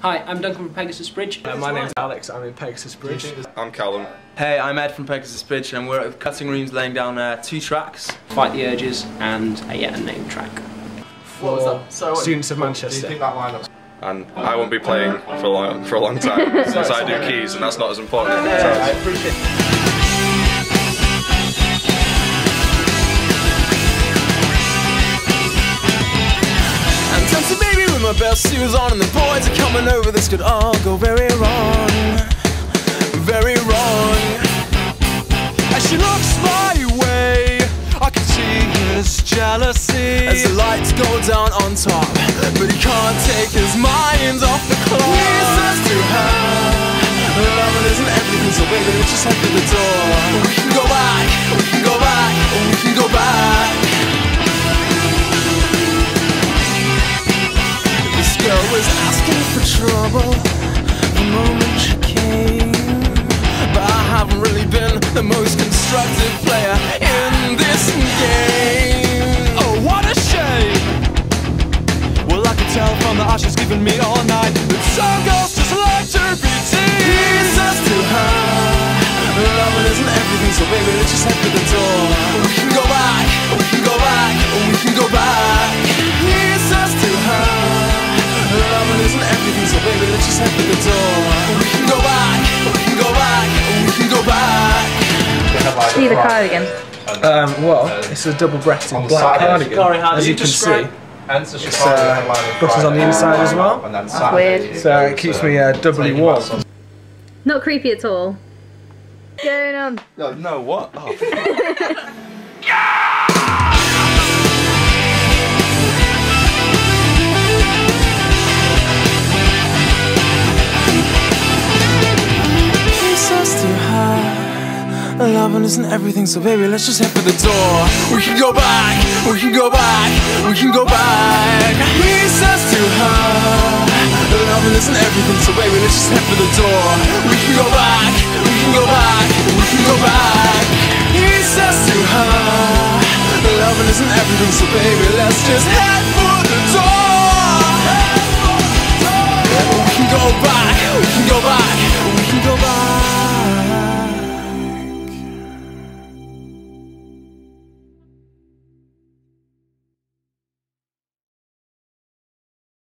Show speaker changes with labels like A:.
A: Hi, I'm Duncan from Pegasus Bridge.
B: Uh, my name's Alex, I'm in Pegasus Bridge.
C: I'm Callum.
D: Hey, I'm Ed from Pegasus Bridge and we're at cutting rooms laying down uh, two tracks.
A: Fight the Urges and a yet unnamed name track.
B: What was that? So, students of Manchester.
C: And I won't be playing for a long, for a long time since I do keys and that's not as important as guitars.
B: appreciate
D: I'm my best shoes on and the boys are coming over. This could all go very wrong, very wrong. As she looks my way, I can see his jealousy as the lights go down on top, but he can't take his mind off the clock. He says to her, "Love isn't everything, so baby, let's just head to the door. Trouble the moment she came. But I haven't really been the most constructive player in this game. Oh, what a shame! Well, I could tell from the eyes she's given me all night that some girls just like to be teased. He to her, Love isn't everything, so baby, let's just head to the baby, let's just the door. We can go back, we can go back, we can go back.
E: See the cardigan.
B: Um, well, it's a double-breasted black cardigan, as you can see.
F: It's
B: uh, buttons on the inside as well.
E: That's weird.
B: So it keeps me uh, doubly warm.
E: Not creepy at all. Going on.
D: No, what? Oh. Loving isn't everything, so baby, let's just head for the door. We can go back, we can go back, we can go back. He says to her, Loving isn't everything, so baby, let's just head for the door. We can go back, we can go back, we can go back. He says to her, Loving isn't everything, so baby, let's just head for